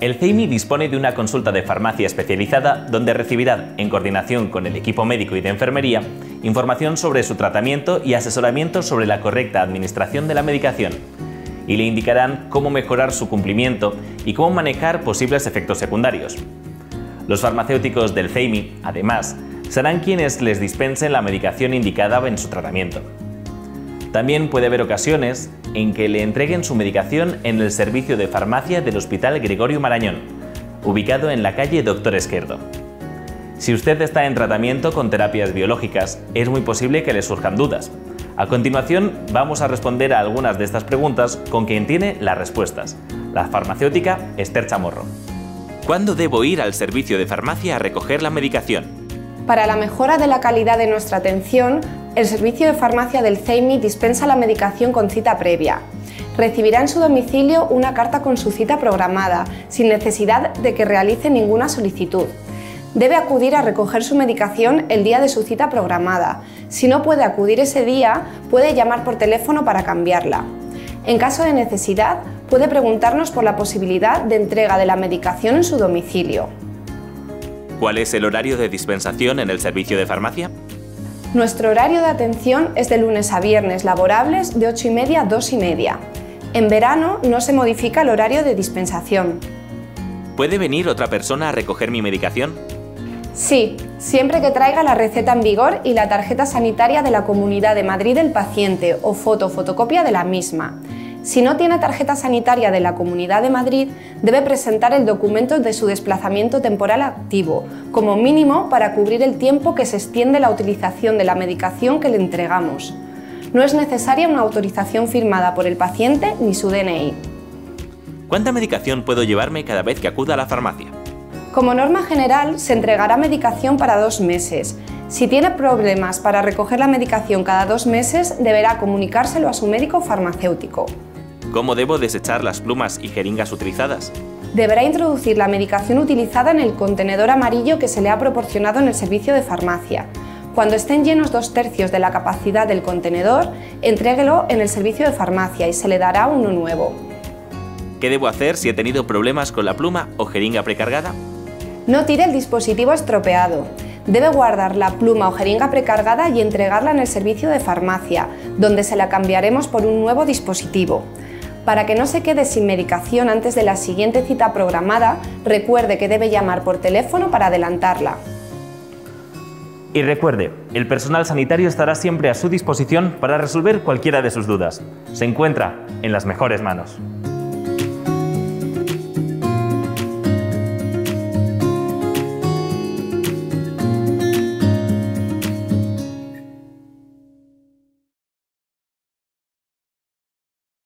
El CEIMI dispone de una consulta de farmacia especializada donde recibirá, en coordinación con el equipo médico y de enfermería, información sobre su tratamiento y asesoramiento sobre la correcta administración de la medicación. Y le indicarán cómo mejorar su cumplimiento y cómo manejar posibles efectos secundarios. Los farmacéuticos del CEIMI, además, serán quienes les dispensen la medicación indicada en su tratamiento. También puede haber ocasiones en que le entreguen su medicación en el servicio de farmacia del Hospital Gregorio Marañón, ubicado en la calle Doctor Esquerdo. Si usted está en tratamiento con terapias biológicas, es muy posible que le surjan dudas. A continuación, vamos a responder a algunas de estas preguntas con quien tiene las respuestas, la farmacéutica Esther Chamorro. ¿Cuándo debo ir al servicio de farmacia a recoger la medicación? Para la mejora de la calidad de nuestra atención, el servicio de farmacia del CEIMI dispensa la medicación con cita previa. Recibirá en su domicilio una carta con su cita programada, sin necesidad de que realice ninguna solicitud. Debe acudir a recoger su medicación el día de su cita programada. Si no puede acudir ese día, puede llamar por teléfono para cambiarla. En caso de necesidad, puede preguntarnos por la posibilidad de entrega de la medicación en su domicilio. ¿Cuál es el horario de dispensación en el servicio de farmacia? Nuestro horario de atención es de lunes a viernes laborables de 8 y media a 2 y media. En verano no se modifica el horario de dispensación. ¿Puede venir otra persona a recoger mi medicación? Sí, siempre que traiga la receta en vigor y la tarjeta sanitaria de la Comunidad de Madrid del paciente o foto o fotocopia de la misma. Si no tiene tarjeta sanitaria de la Comunidad de Madrid, debe presentar el documento de su desplazamiento temporal activo, como mínimo para cubrir el tiempo que se extiende la utilización de la medicación que le entregamos. No es necesaria una autorización firmada por el paciente ni su DNI. ¿Cuánta medicación puedo llevarme cada vez que acuda a la farmacia? Como norma general, se entregará medicación para dos meses. Si tiene problemas para recoger la medicación cada dos meses, deberá comunicárselo a su médico farmacéutico. ¿Cómo debo desechar las plumas y jeringas utilizadas? Deberá introducir la medicación utilizada en el contenedor amarillo que se le ha proporcionado en el servicio de farmacia. Cuando estén llenos dos tercios de la capacidad del contenedor, entréguelo en el servicio de farmacia y se le dará uno nuevo. ¿Qué debo hacer si he tenido problemas con la pluma o jeringa precargada? No tire el dispositivo estropeado. Debe guardar la pluma o jeringa precargada y entregarla en el servicio de farmacia, donde se la cambiaremos por un nuevo dispositivo. Para que no se quede sin medicación antes de la siguiente cita programada, recuerde que debe llamar por teléfono para adelantarla. Y recuerde, el personal sanitario estará siempre a su disposición para resolver cualquiera de sus dudas. Se encuentra en las mejores manos.